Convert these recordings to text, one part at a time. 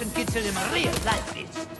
was Nervenkitzel im Real Life ist.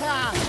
是吧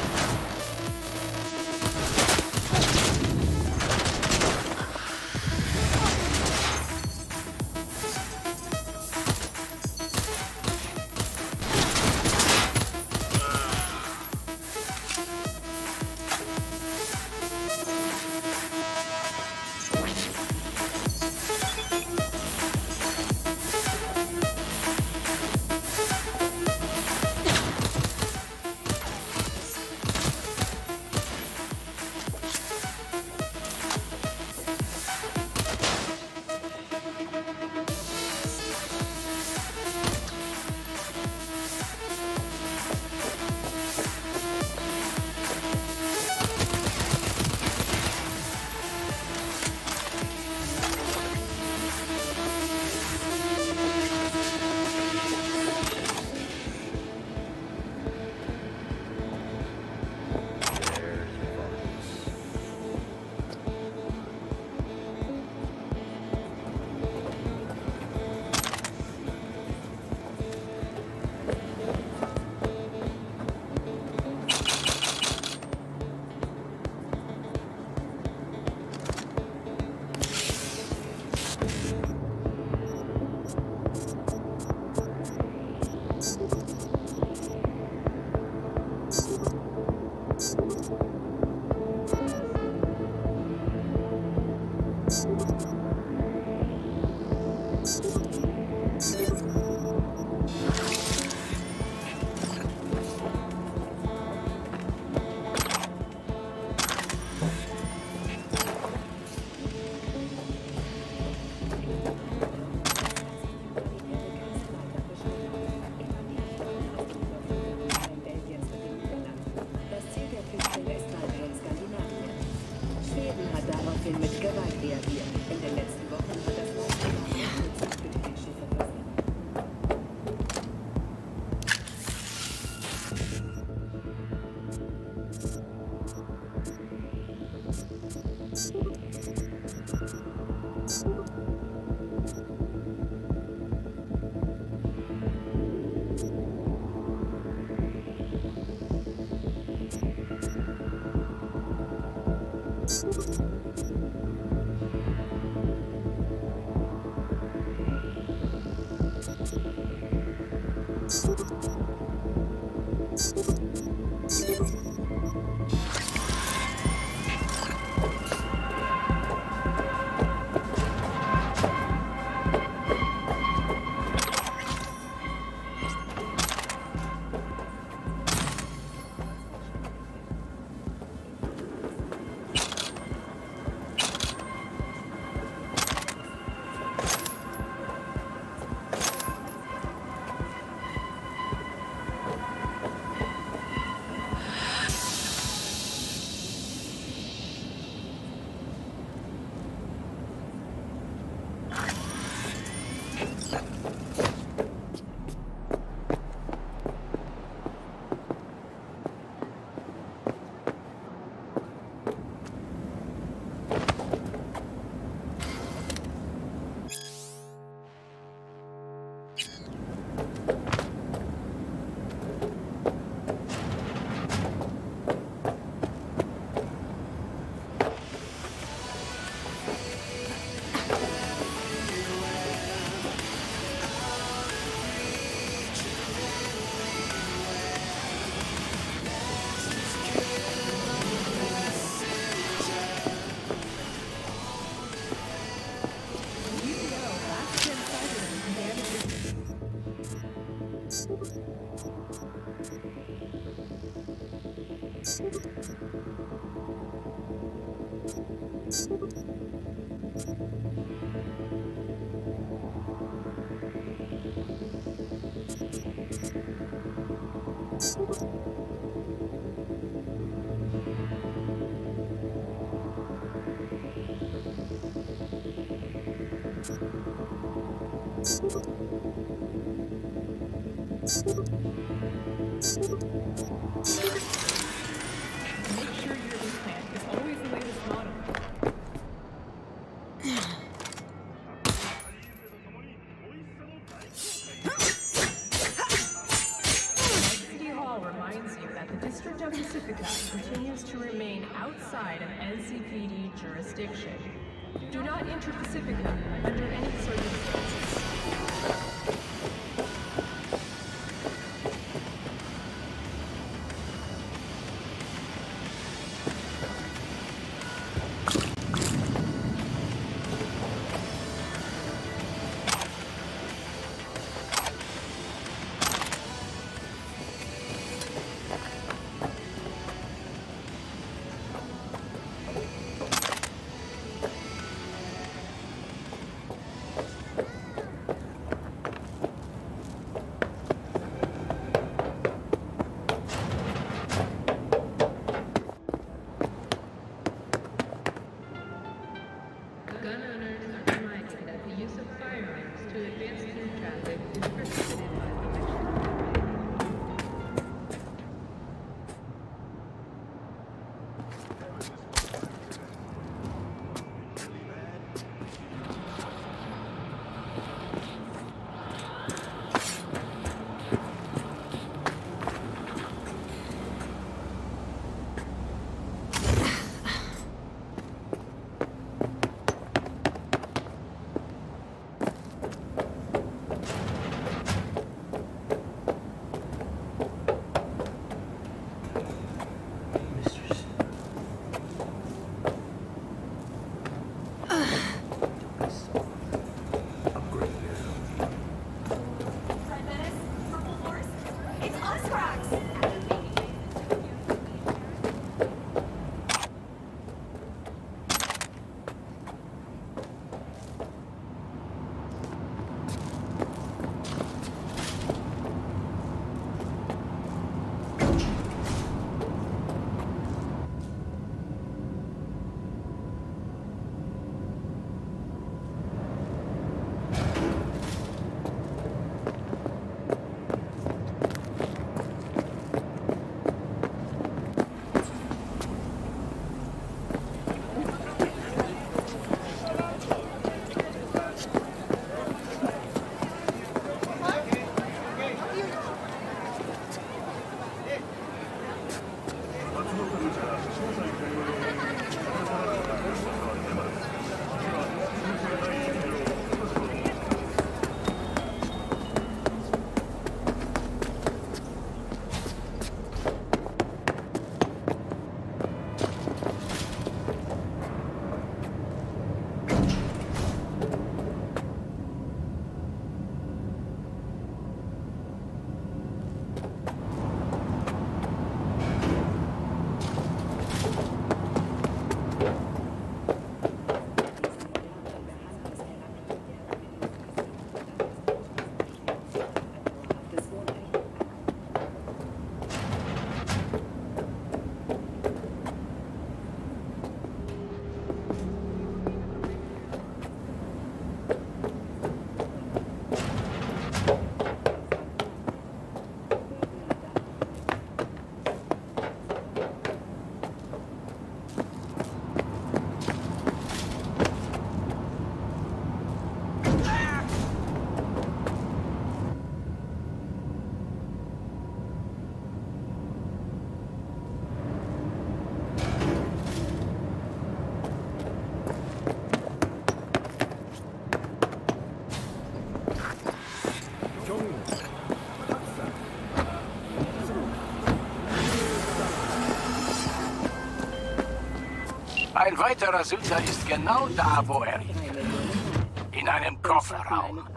NCPD Ein weiterer Sünder ist genau da, wo er will. In einem Kofferraum.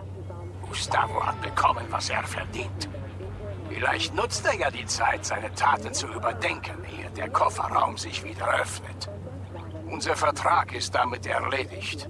Gustavo hat bekommen, was er verdient. Vielleicht nutzt er ja die Zeit, seine Taten zu überdenken, ehe der Kofferraum sich wieder öffnet. Unser Vertrag ist damit erledigt.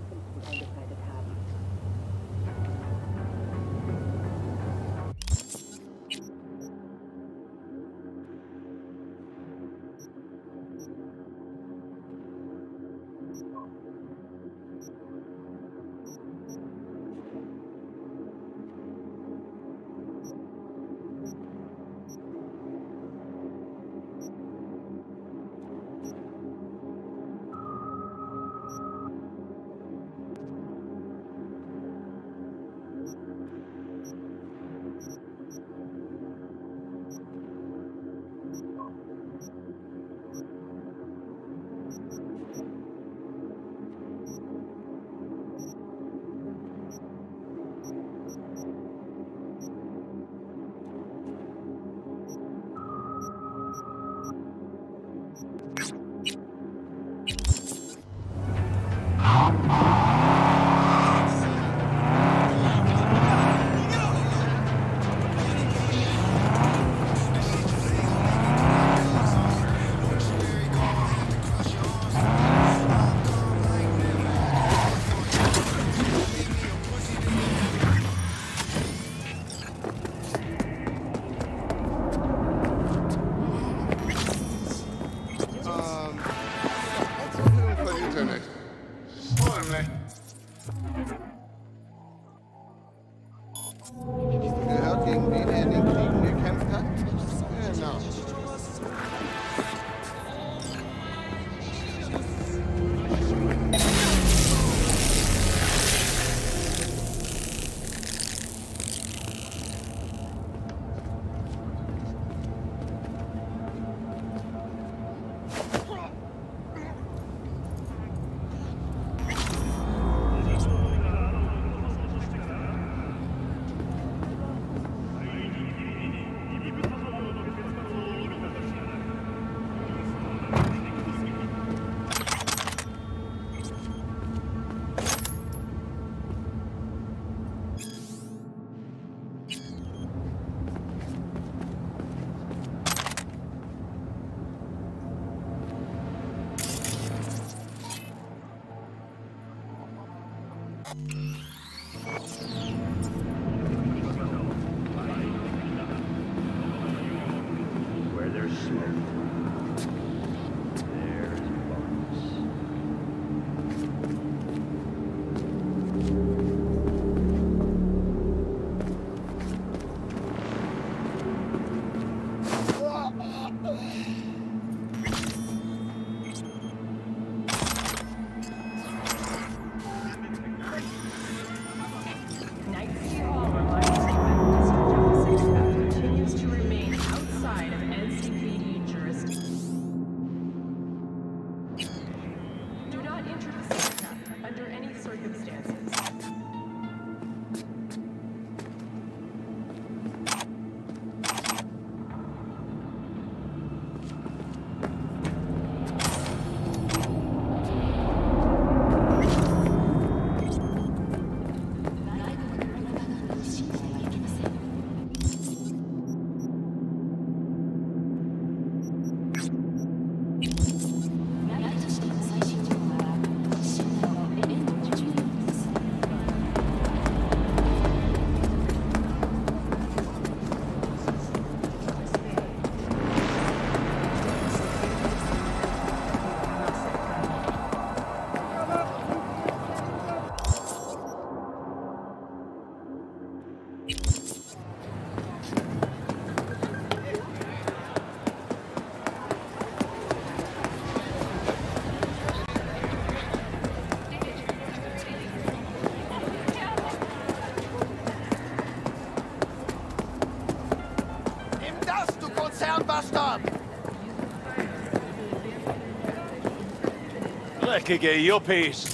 Erkige Yuppies.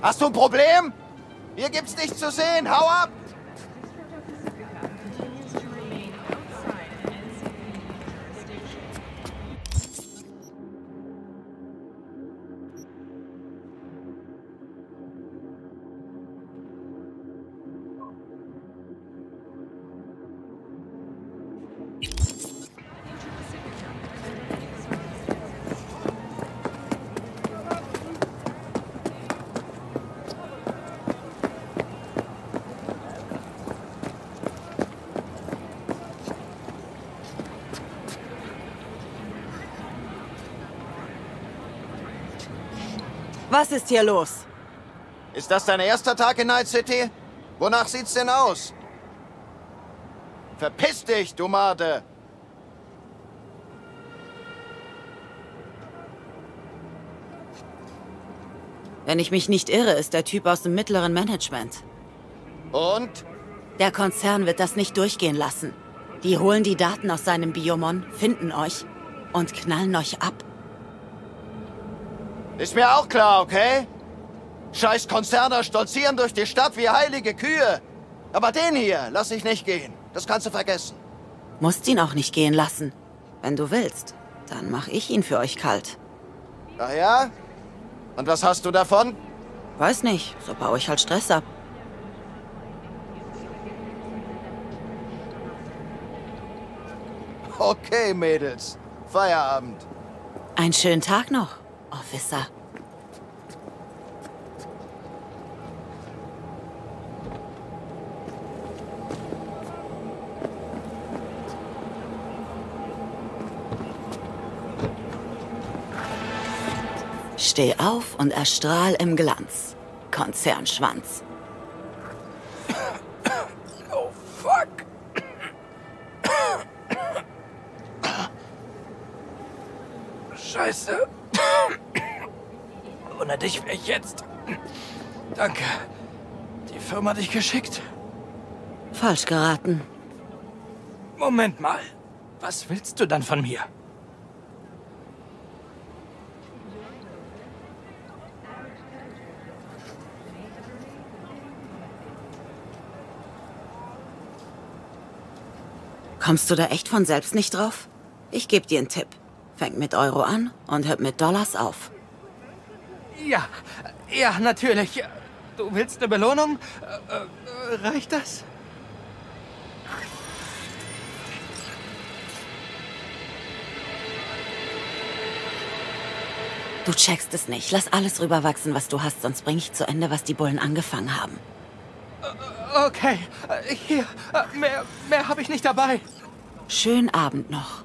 Hast du ein problema? Hier gibt's nichts zu sehen. Hau ab! Was ist hier los? Ist das dein erster Tag in Night City? Wonach sieht's denn aus? Verpiss dich, du Made! Wenn ich mich nicht irre, ist der Typ aus dem mittleren Management. Und? Der Konzern wird das nicht durchgehen lassen. Die holen die Daten aus seinem Biomon, finden euch und knallen euch ab. Ist mir auch klar, okay? Scheiß Konzerne stolzieren durch die Stadt wie heilige Kühe. Aber den hier lass ich nicht gehen. Das kannst du vergessen. Musst ihn auch nicht gehen lassen. Wenn du willst, dann mach ich ihn für euch kalt. Ach ja? Und was hast du davon? Weiß nicht, so baue ich halt Stress ab. Okay, Mädels. Feierabend. Einen schönen Tag noch, Officer. Steh auf und erstrahl im Glanz. Konzernschwanz. Oh. Scheiße. Ohne dich wäre ich jetzt. Danke. Die Firma hat dich geschickt. Falsch geraten. Moment mal. Was willst du dann von mir? Kommst du da echt von selbst nicht drauf? Ich geb dir einen Tipp. Fängt mit Euro an und hört mit Dollars auf. Ja, ja, natürlich. Du willst eine Belohnung? Äh, äh, reicht das? Du checkst es nicht. Lass alles rüberwachsen, was du hast, sonst bring ich zu Ende, was die Bullen angefangen haben. Okay, äh, hier. äh, Mehr, mehr habe ich nicht dabei. Schönen Abend noch.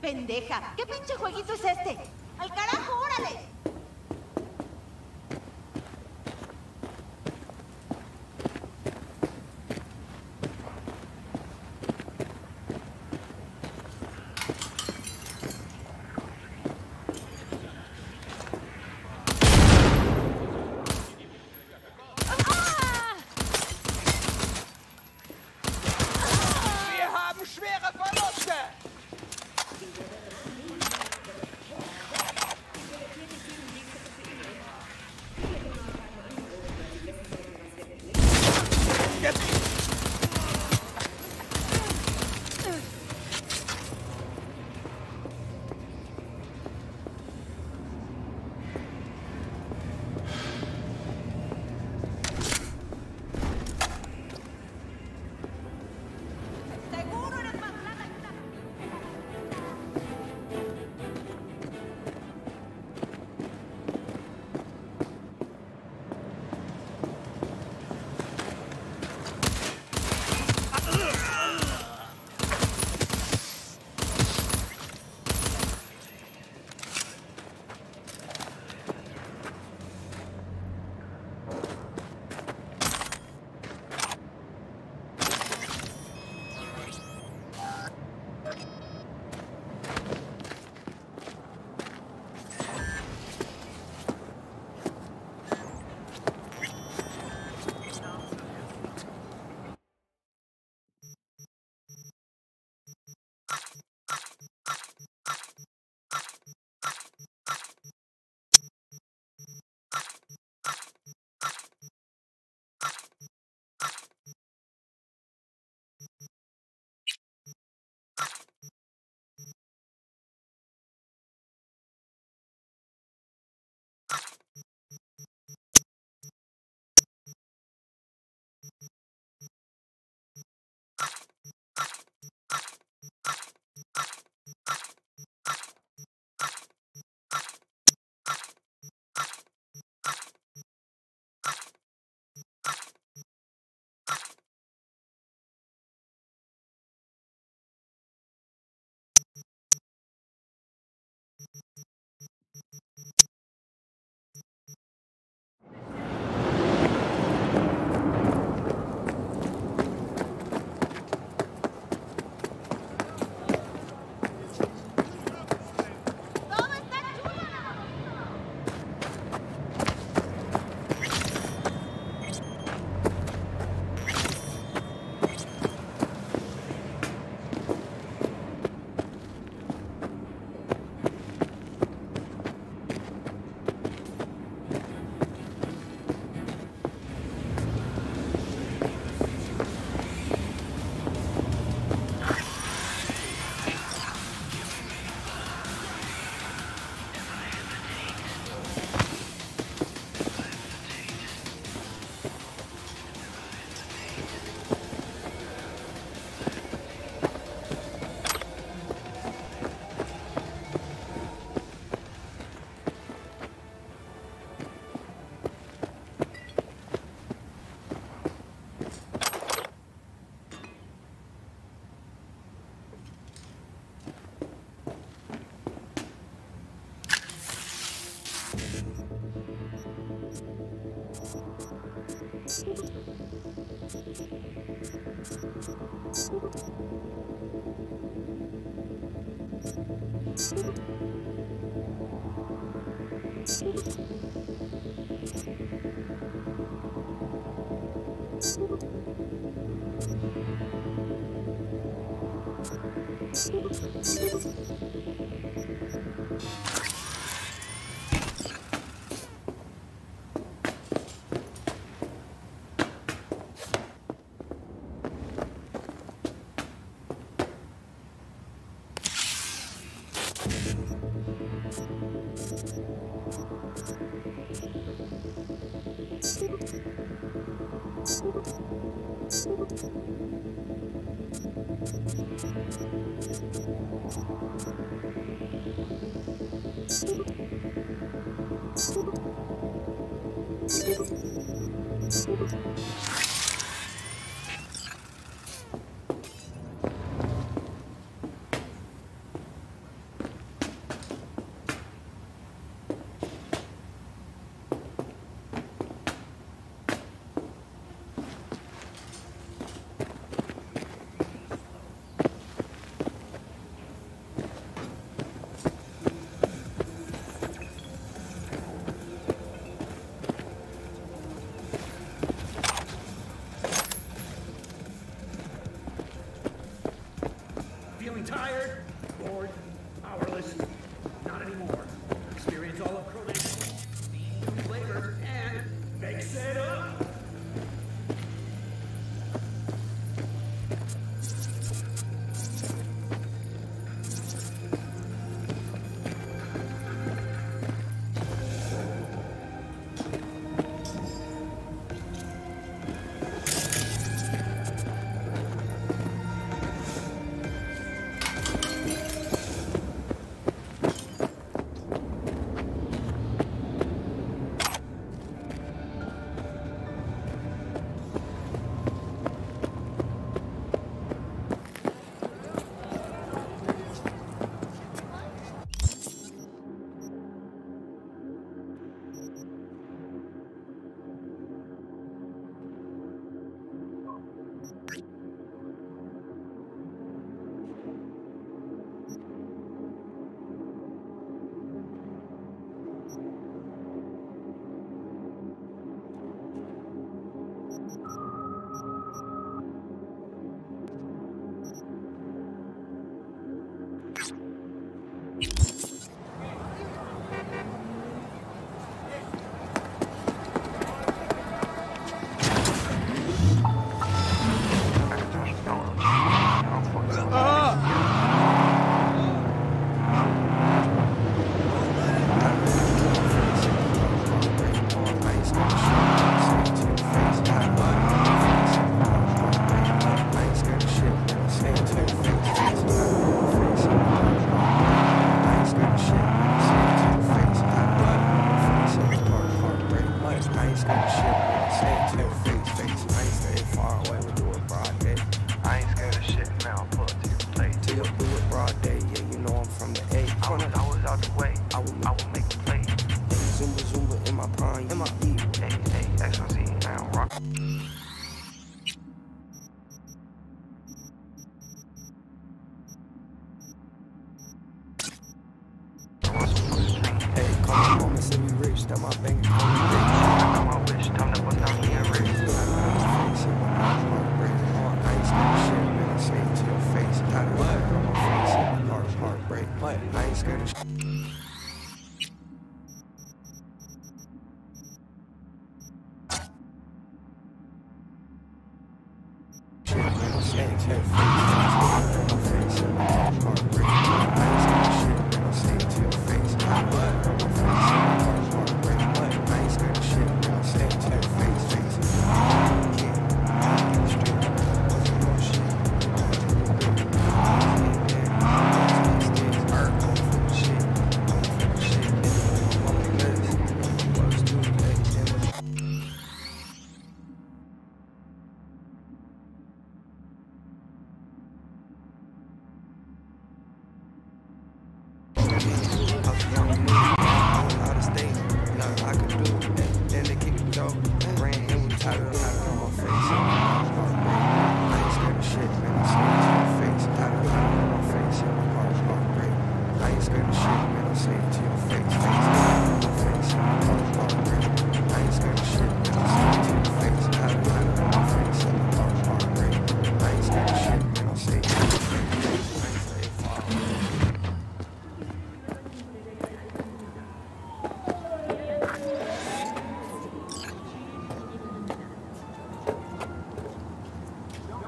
Pendeja, ¿qué pinche jueguito es este? ¡Al carajo, órale! wrist, on my fingers, on my. On my wrist, time to put down your wrist. Heartbreak, what? I ain't scared of shit.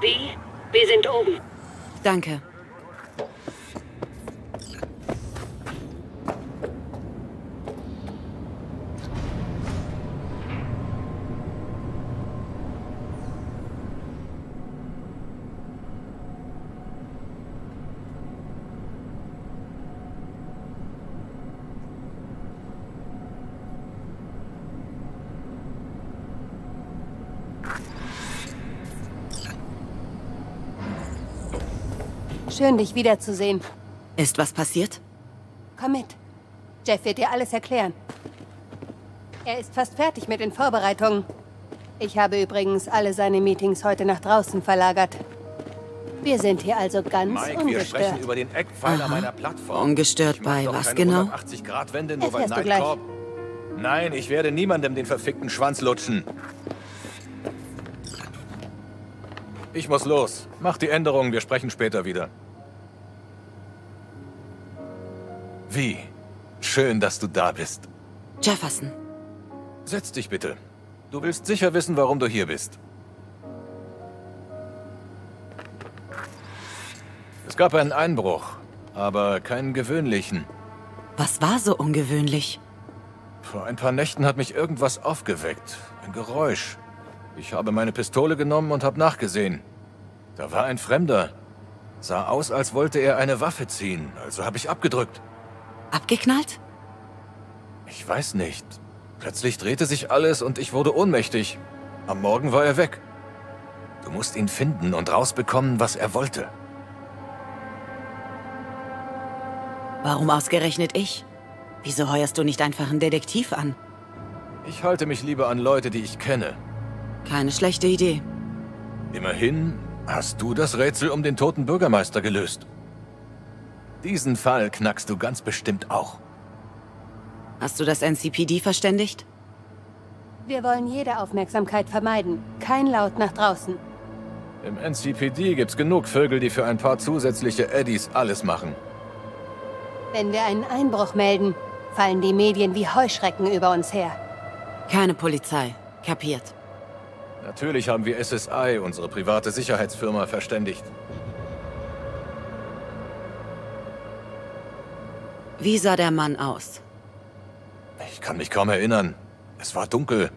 B, wir sind oben. Danke. Schön, dich wiederzusehen. Ist was passiert? Komm mit. Jeff wird dir alles erklären. Er ist fast fertig mit den Vorbereitungen. Ich habe übrigens alle seine Meetings heute nach draußen verlagert. Wir sind hier also ganz Mike, wir ungestört. sprechen über den Eckpfeiler Aha. meiner Plattform. Ungestört bei was genau? 180-Grad-Wende nur bei Erfährst du gleich. Nightcorp. Nein, ich werde niemandem den verfickten Schwanz lutschen. Ich muss los. Mach die Änderungen, wir sprechen später wieder. Wie? Schön, dass du da bist. Jefferson. Setz dich bitte. Du willst sicher wissen, warum du hier bist. Es gab einen Einbruch, aber keinen gewöhnlichen. Was war so ungewöhnlich? Vor ein paar Nächten hat mich irgendwas aufgeweckt. Ein Geräusch. Ich habe meine Pistole genommen und habe nachgesehen. Da war ein Fremder. Sah aus, als wollte er eine Waffe ziehen, also habe ich abgedrückt. Abgeknallt? Ich weiß nicht. Plötzlich drehte sich alles und ich wurde ohnmächtig. Am Morgen war er weg. Du musst ihn finden und rausbekommen, was er wollte. Warum ausgerechnet ich? Wieso heuerst du nicht einfach einen Detektiv an? Ich halte mich lieber an Leute, die ich kenne. Keine schlechte Idee. Immerhin hast du das Rätsel um den toten Bürgermeister gelöst. Diesen Fall knackst du ganz bestimmt auch. Hast du das NCPD verständigt? Wir wollen jede Aufmerksamkeit vermeiden. Kein Laut nach draußen. Im NCPD gibt's genug Vögel, die für ein paar zusätzliche Eddies alles machen. Wenn wir einen Einbruch melden, fallen die Medien wie Heuschrecken über uns her. Keine Polizei. Kapiert. Natürlich haben wir SSI, unsere private Sicherheitsfirma, verständigt. Wie sah der Mann aus? Ich kann mich kaum erinnern. Es war dunkel.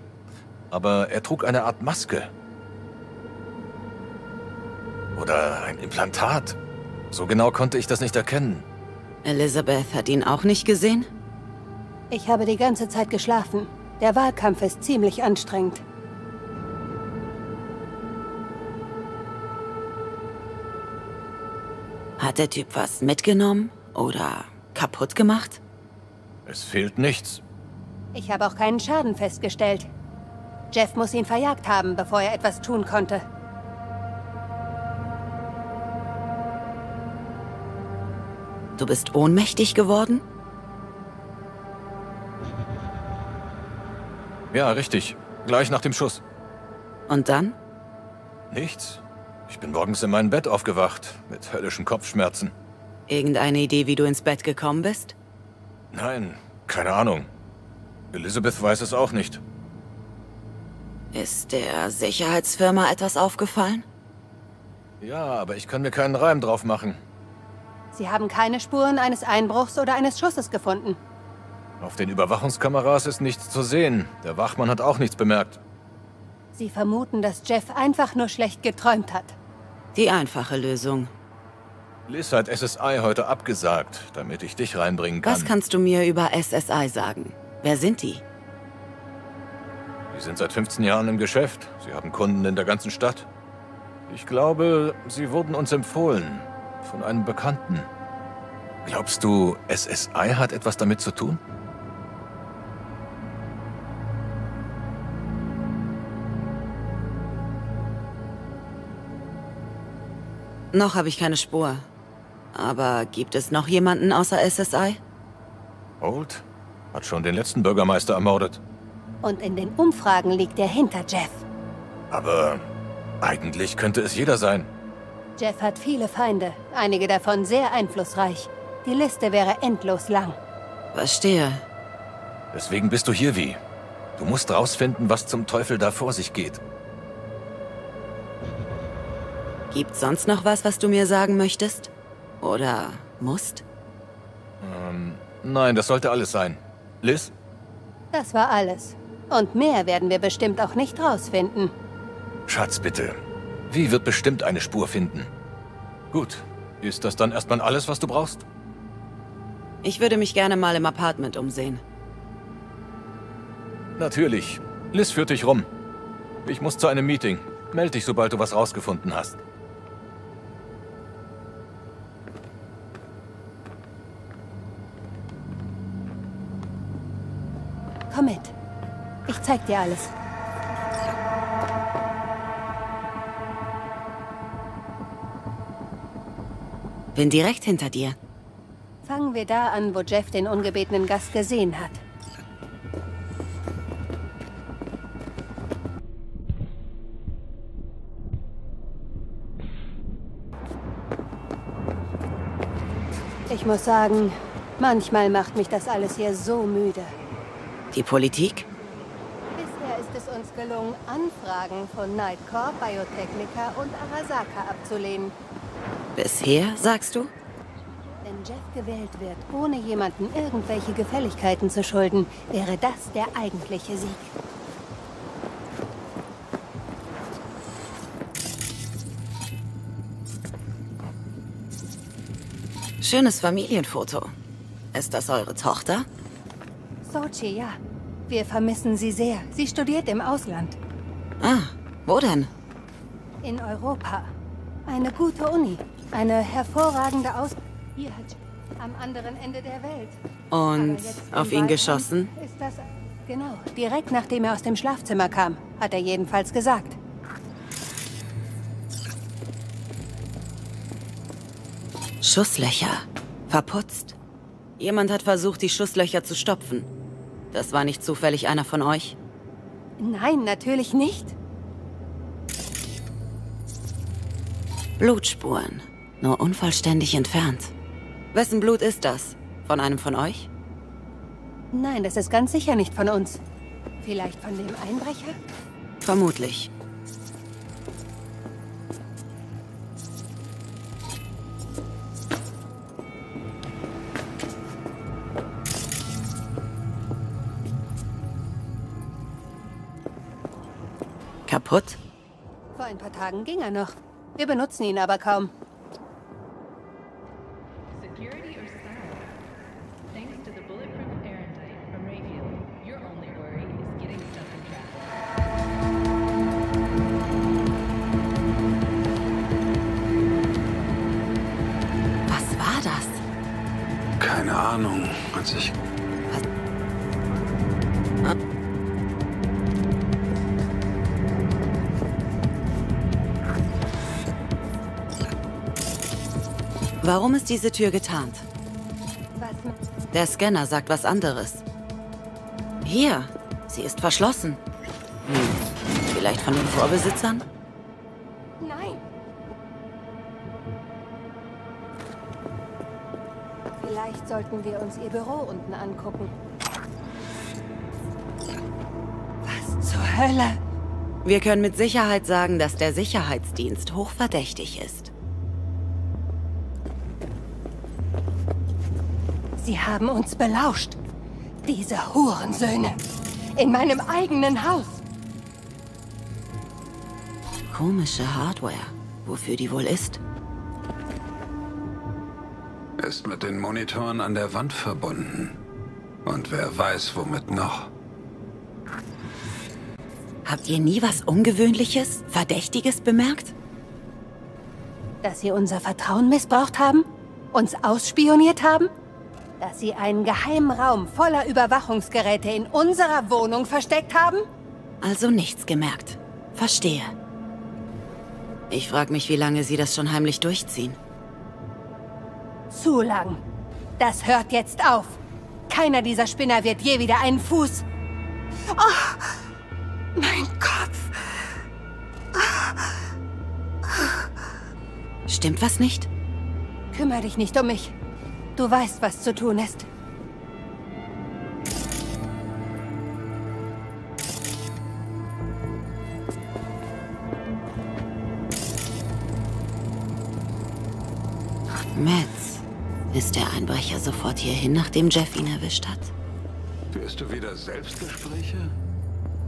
Aber er trug eine Art Maske. Oder ein Implantat. So genau konnte ich das nicht erkennen. Elizabeth hat ihn auch nicht gesehen? Ich habe die ganze Zeit geschlafen. Der Wahlkampf ist ziemlich anstrengend. Hat der Typ was mitgenommen oder kaputt gemacht? Es fehlt nichts. Ich habe auch keinen Schaden festgestellt. Jeff muss ihn verjagt haben, bevor er etwas tun konnte. Du bist ohnmächtig geworden? Ja, richtig. Gleich nach dem Schuss. Und dann? Nichts. Ich bin morgens in meinem Bett aufgewacht, mit höllischen Kopfschmerzen. Irgendeine Idee, wie du ins Bett gekommen bist? Nein, keine Ahnung. Elizabeth weiß es auch nicht. Ist der Sicherheitsfirma etwas aufgefallen? Ja, aber ich kann mir keinen Reim drauf machen. Sie haben keine Spuren eines Einbruchs oder eines Schusses gefunden. Auf den Überwachungskameras ist nichts zu sehen. Der Wachmann hat auch nichts bemerkt. Sie vermuten, dass Jeff einfach nur schlecht geträumt hat. Die einfache Lösung. Liz hat SSI heute abgesagt, damit ich dich reinbringen kann. Was kannst du mir über SSI sagen? Wer sind die? Sie sind seit 15 Jahren im Geschäft. Sie haben Kunden in der ganzen Stadt. Ich glaube, sie wurden uns empfohlen. Von einem Bekannten. Glaubst du, SSI hat etwas damit zu tun? Noch habe ich keine Spur. Aber gibt es noch jemanden außer SSI? Holt hat schon den letzten Bürgermeister ermordet. Und in den Umfragen liegt er hinter Jeff. Aber eigentlich könnte es jeder sein. Jeff hat viele Feinde, einige davon sehr einflussreich. Die Liste wäre endlos lang. Verstehe. Deswegen bist du hier wie. Du musst rausfinden, was zum Teufel da vor sich geht. Gibt's sonst noch was, was du mir sagen möchtest? Oder musst? Ähm, nein, das sollte alles sein. Liz? Das war alles. Und mehr werden wir bestimmt auch nicht rausfinden. Schatz, bitte. Wie wird bestimmt eine Spur finden? Gut. Ist das dann erstmal alles, was du brauchst? Ich würde mich gerne mal im Apartment umsehen. Natürlich. Liz führt dich rum. Ich muss zu einem Meeting. Meld dich, sobald du was rausgefunden hast. Zeig dir alles. Bin direkt hinter dir. Fangen wir da an, wo Jeff den ungebetenen Gast gesehen hat. Ich muss sagen, manchmal macht mich das alles hier so müde. Die Politik? Gelungen, Anfragen von Nightcorp, Biotechnica und Arasaka abzulehnen. Bisher, sagst du? Wenn Jeff gewählt wird, ohne jemanden irgendwelche Gefälligkeiten zu schulden, wäre das der eigentliche Sieg. Schönes Familienfoto. Ist das eure Tochter? Sochi, ja. Wir vermissen sie sehr. Sie studiert im Ausland. Ah, wo denn? In Europa. Eine gute Uni. Eine hervorragende Aus... Hier hat... Am anderen Ende der Welt. Und auf ihn geschossen? Ist das... Genau. Direkt nachdem er aus dem Schlafzimmer kam. Hat er jedenfalls gesagt. Schusslöcher. Verputzt. Jemand hat versucht, die Schusslöcher zu stopfen. Das war nicht zufällig einer von euch? Nein, natürlich nicht. Blutspuren. Nur unvollständig entfernt. Wessen Blut ist das? Von einem von euch? Nein, das ist ganz sicher nicht von uns. Vielleicht von dem Einbrecher? Vermutlich. Kaputt? Vor ein paar Tagen ging er noch. Wir benutzen ihn aber kaum. Warum ist diese Tür getarnt? Der Scanner sagt was anderes. Hier, sie ist verschlossen. Hm, vielleicht von den Vorbesitzern? Nein. Vielleicht sollten wir uns ihr Büro unten angucken. Was zur Hölle? Wir können mit Sicherheit sagen, dass der Sicherheitsdienst hochverdächtig ist. Sie haben uns belauscht. Diese Hurensöhne. In meinem eigenen Haus. Komische Hardware. Wofür die wohl ist? ist mit den Monitoren an der Wand verbunden. Und wer weiß, womit noch. Habt ihr nie was Ungewöhnliches, Verdächtiges bemerkt? Dass sie unser Vertrauen missbraucht haben? Uns ausspioniert haben? Dass sie einen geheimen Raum voller Überwachungsgeräte in unserer Wohnung versteckt haben? Also nichts gemerkt. Verstehe. Ich frage mich, wie lange sie das schon heimlich durchziehen. Zu lang. Das hört jetzt auf. Keiner dieser Spinner wird je wieder einen Fuß. Oh, mein Kopf. Stimmt was nicht? Kümmer dich nicht um mich. Du weißt, was zu tun ist. Metz. Ist der Einbrecher sofort hierhin, nachdem Jeff ihn erwischt hat? Führst du wieder Selbstgespräche?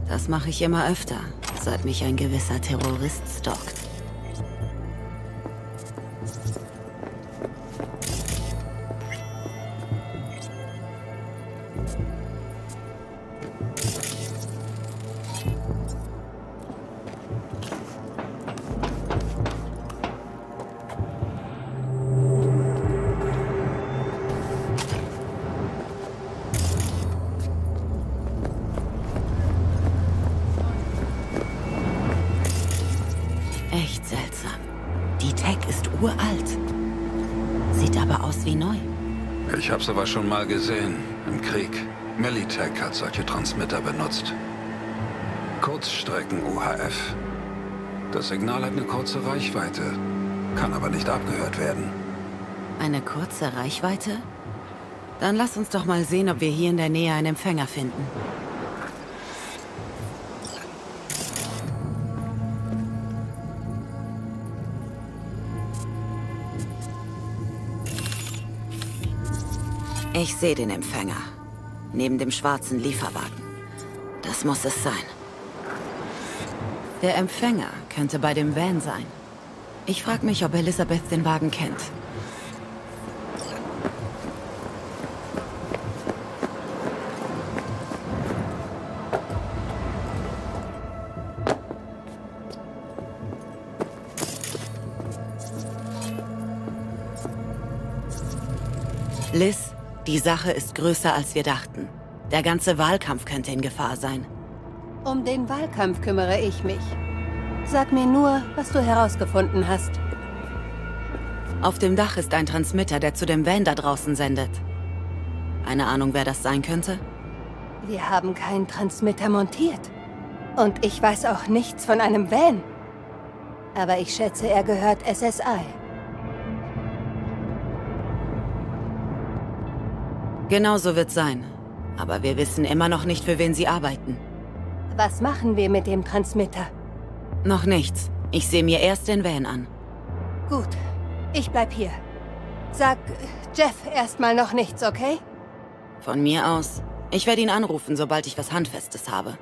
Das mache ich immer öfter, seit mich ein gewisser Terrorist stalkt. Aber schon mal gesehen. Im Krieg. Militech hat solche Transmitter benutzt. Kurzstrecken-UHF. Das Signal hat eine kurze Reichweite, kann aber nicht abgehört werden. Eine kurze Reichweite? Dann lass uns doch mal sehen, ob wir hier in der Nähe einen Empfänger finden. Ich sehe den Empfänger. Neben dem schwarzen Lieferwagen. Das muss es sein. Der Empfänger könnte bei dem Van sein. Ich frage mich, ob Elisabeth den Wagen kennt. Die Sache ist größer, als wir dachten. Der ganze Wahlkampf könnte in Gefahr sein. Um den Wahlkampf kümmere ich mich. Sag mir nur, was du herausgefunden hast. Auf dem Dach ist ein Transmitter, der zu dem Van da draußen sendet. Eine Ahnung, wer das sein könnte? Wir haben keinen Transmitter montiert. Und ich weiß auch nichts von einem Van. Aber ich schätze, er gehört SSI. Genau so wird's sein. Aber wir wissen immer noch nicht, für wen sie arbeiten. Was machen wir mit dem Transmitter? Noch nichts. Ich sehe mir erst den Van an. Gut, ich bleib hier. Sag Jeff erstmal noch nichts, okay? Von mir aus. Ich werde ihn anrufen, sobald ich was Handfestes habe.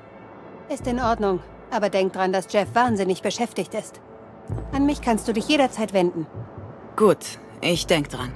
Ist in Ordnung. Aber denk dran, dass Jeff wahnsinnig beschäftigt ist. An mich kannst du dich jederzeit wenden. Gut, ich denk dran.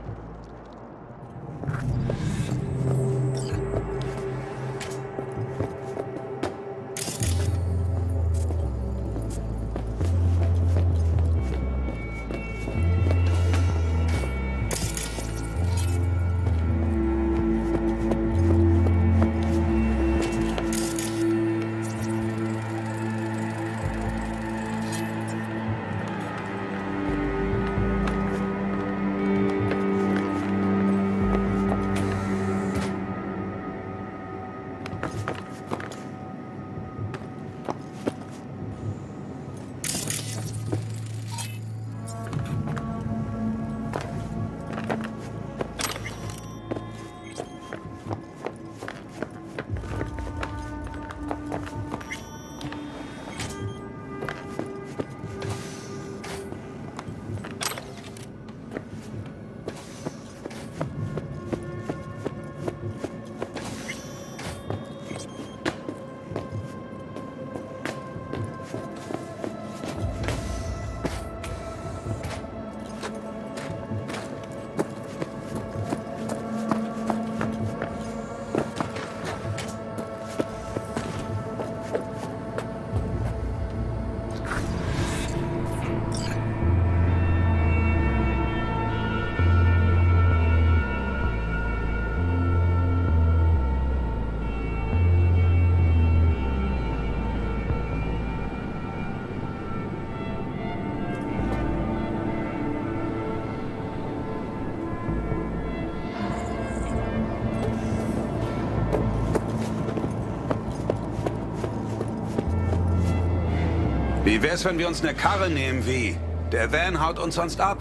Wie wär's, wenn wir uns eine Karre nehmen, wie? Der Van haut uns sonst ab.